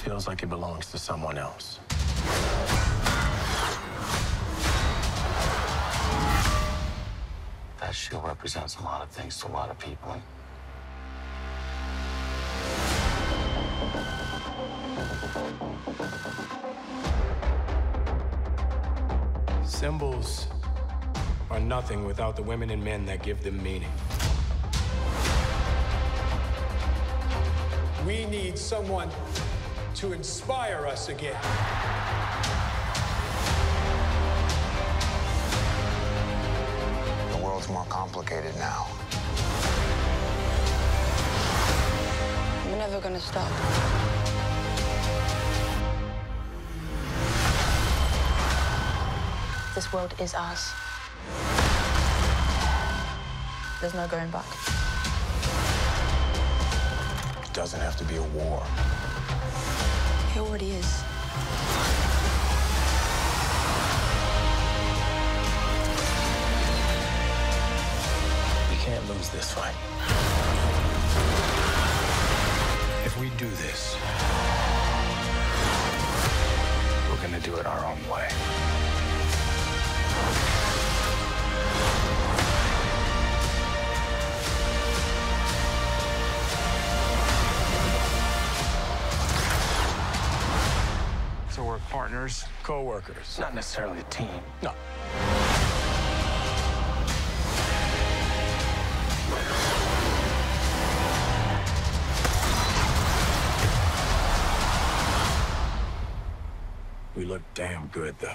feels like it belongs to someone else. That shield represents a lot of things to a lot of people. Symbols are nothing without the women and men that give them meaning. We need someone to inspire us again. The world's more complicated now. We're never gonna stop. This world is ours. There's no going back. It doesn't have to be a war. It already is. We can't lose this fight. If we do this, So we're partners. Co-workers. Not necessarily a team. No. We look damn good, though.